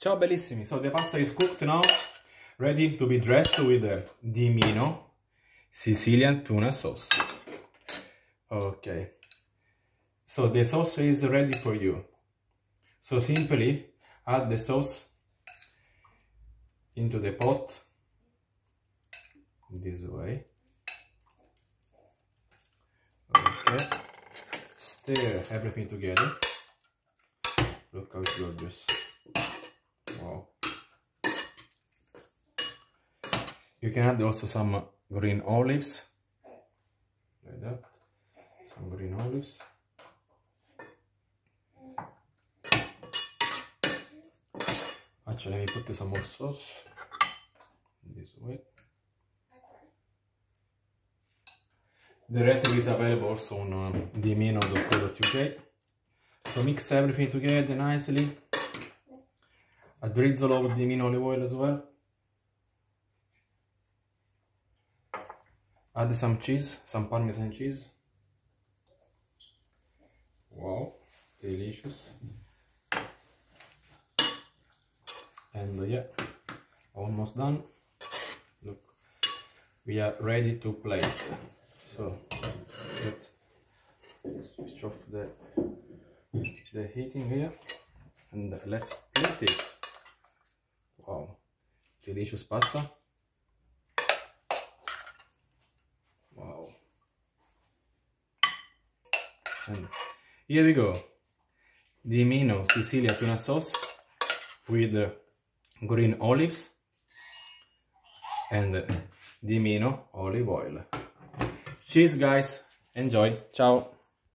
Ciao bellissimi, so the pasta is cooked now, ready to be dressed with eh, the Dimino Sicilian tuna sauce. Okay, so the sauce is ready for you. So simply add the sauce into the pot this way. Okay, stir everything together. Look how gorgeous. Wow. You can add also some green olives, like that. Some green olives. Actually, let me put some more sauce this way. The recipe is available also on uh, dimino.co.uk. So mix everything together nicely. A drizzle of Dimino olive oil as well. Add some cheese, some parmesan cheese. Wow, delicious. And uh, yeah, almost done. Look, we are ready to plate. So let's switch off the the heating here and let's plate it. Wow, delicious pasta. Wow. And here we go. Dimino Sicilia tuna sauce with green olives and Dimino olive oil. Cheers guys, enjoy, ciao!